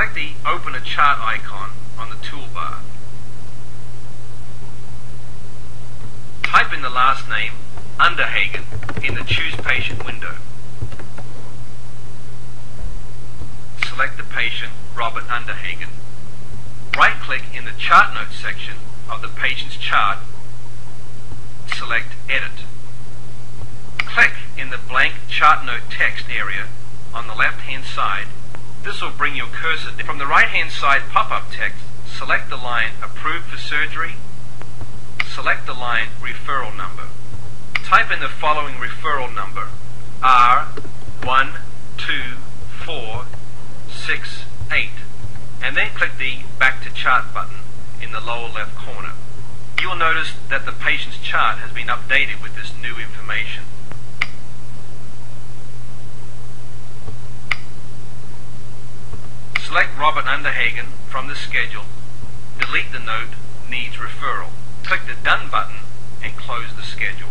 Select the Open a Chart icon on the toolbar. Type in the last name, Underhagen, in the Choose Patient window. Select the patient, Robert Underhagen. Right-click in the Chart Notes section of the patient's chart. Select Edit. Click in the blank chart note text area on the left-hand side. This will bring your cursor. From the right-hand side pop-up text, select the line Approved for Surgery. Select the line Referral Number. Type in the following referral number R1246 and then click the Back to Chart button in the lower left corner. You will notice that the patient's chart has been updated with this new information. Select Robert Underhagen from the schedule. Delete the note Needs Referral. Click the Done button and close the schedule.